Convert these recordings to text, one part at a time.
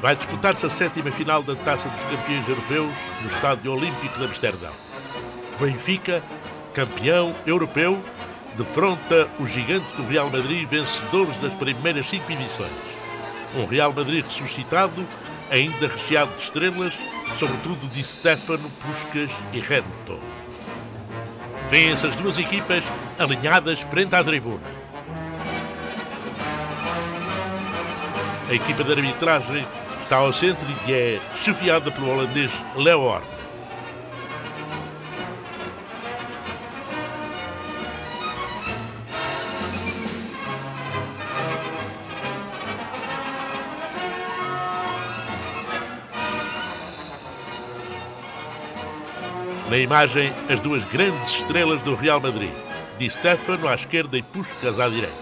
vai disputar-se a sétima final da Taça dos Campeões Europeus no Estádio Olímpico de Amsterdão. Benfica, campeão europeu, defronta o gigante do Real Madrid, vencedores das primeiras cinco edições. Um Real Madrid ressuscitado, ainda recheado de estrelas, sobretudo de Stefano, Puskas e Rento. Vêm-se as duas equipas alinhadas frente à tribuna. A equipa de arbitragem está ao centro e é chefiada pelo holandês Leo Orne. Na imagem, as duas grandes estrelas do Real Madrid, Di Stefano à esquerda e Puskas à direita.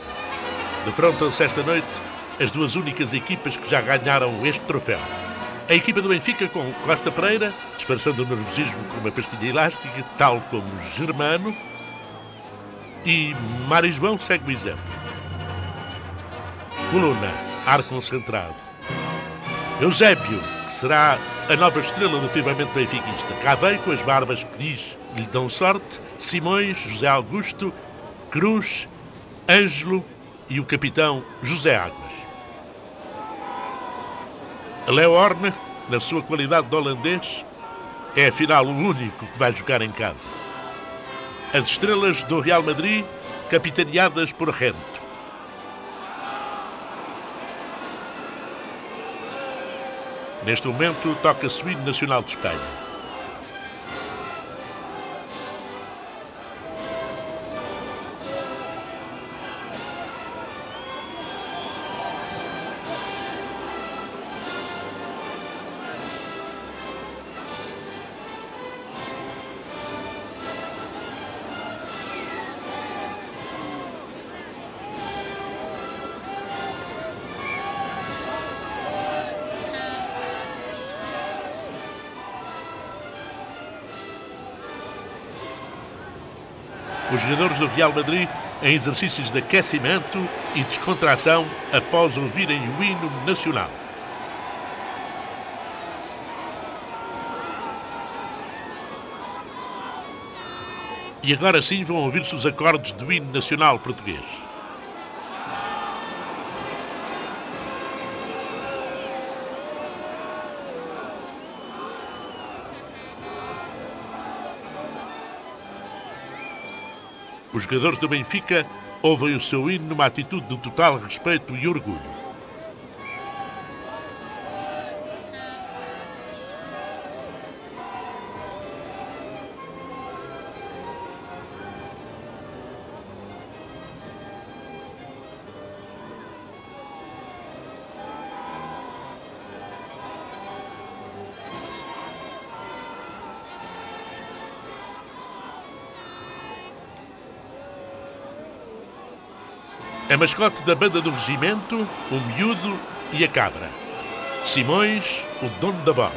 Defrontam-se esta noite as duas únicas equipas que já ganharam este troféu. A equipa do Benfica com Costa Pereira, disfarçando o nervosismo com uma pastilha elástica, tal como Germano, e Marisvão segue o exemplo. Coluna, ar concentrado. Eusébio, que será a nova estrela do firmamento benfiquista. Cá vem com as barbas que diz lhe dão sorte, Simões, José Augusto, Cruz, Ângelo e o capitão José Águas. Leo Orne, na sua qualidade de holandês, é afinal o único que vai jogar em casa. As estrelas do Real Madrid, capitaneadas por Rento. Neste momento toca-se o hino nacional de Espanha. Os jogadores do Real Madrid em exercícios de aquecimento e descontração após ouvirem o hino nacional. E agora sim vão ouvir-se os acordes do hino nacional português. Os jogadores do Benfica ouvem o seu hino numa atitude de total respeito e orgulho. A mascote da banda do regimento, o miúdo e a cabra. Simões, o dono da bola.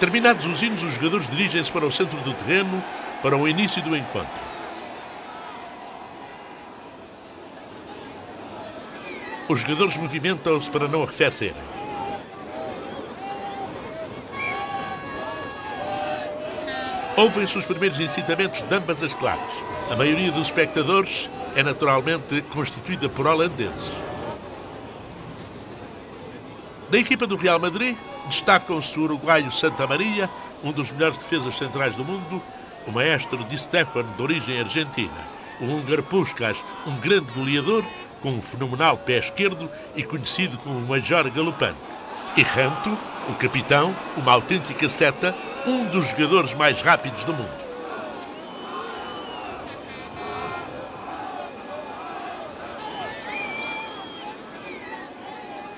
Terminados os hinos, os jogadores dirigem-se para o centro do terreno para o início do encontro. Os jogadores movimentam-se para não arrefecerem. Ouvem-se os primeiros incitamentos de ambas as claques. A maioria dos espectadores é naturalmente constituída por holandeses. Da equipa do Real Madrid destacam-se o uruguaio Santa Maria, um dos melhores defesas centrais do mundo, o maestro Di Stefano, de origem argentina, o húngaro Puskas, um grande goleador com um fenomenal pé esquerdo e conhecido como o Major Galopante, e Ranto, o capitão, uma autêntica seta, um dos jogadores mais rápidos do mundo.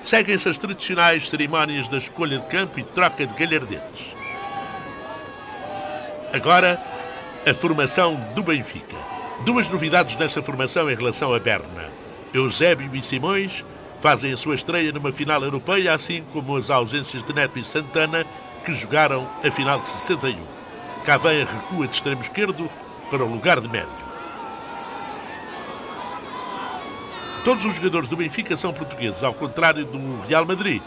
Seguem-se as tradicionais cerimónias da escolha de campo e troca de galhardetes. Agora, a formação do Benfica. Duas novidades nessa formação em relação a Berna. Eusébio e Simões fazem a sua estreia numa final europeia, assim como as ausências de Neto e Santana que jogaram a final de 61. Cavanha recua de extremo esquerdo para o lugar de médio. Todos os jogadores do Benfica são portugueses, ao contrário do Real Madrid,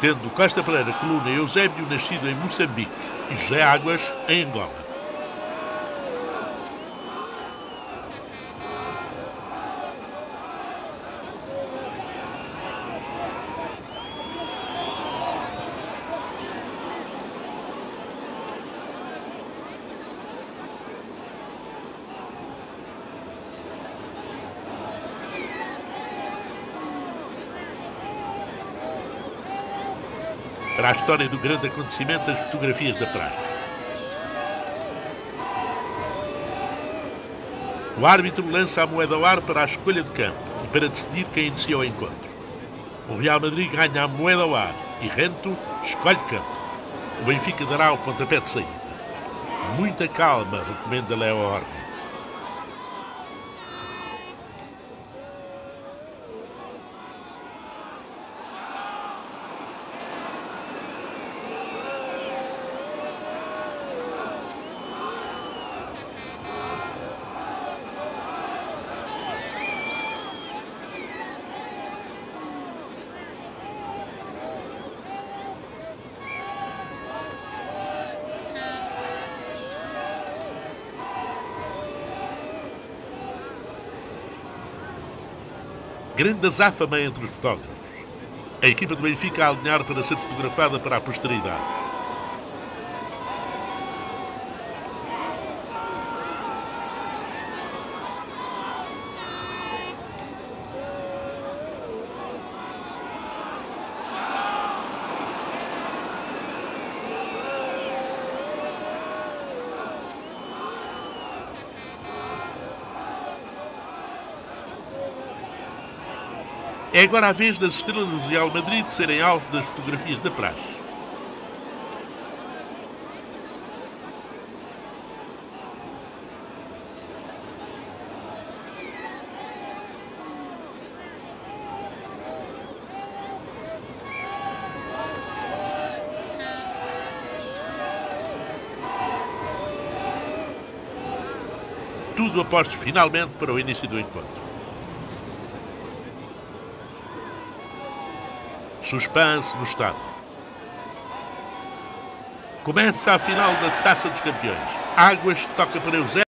tendo Costa Pereira, Coluna e Eusébio nascido em Moçambique e José Águas em Angola. Para a história do grande acontecimento das fotografias da praxe. O árbitro lança a moeda ao ar para a escolha de campo e para decidir quem inicia o encontro. O Real Madrid ganha a moeda ao ar e Rento escolhe campo. O Benfica dará o pontapé de saída. Muita calma, recomenda Leo Orne. Grande azáfama entre os fotógrafos. A equipa do Benfica a alinhar para ser fotografada para a posteridade. É agora a vez das estrelas do Real Madrid de serem alvo das fotografias da praxe. Tudo aposto finalmente para o início do encontro. Suspense no estádio. Começa a final da Taça dos Campeões. Águas toca para Eusébio.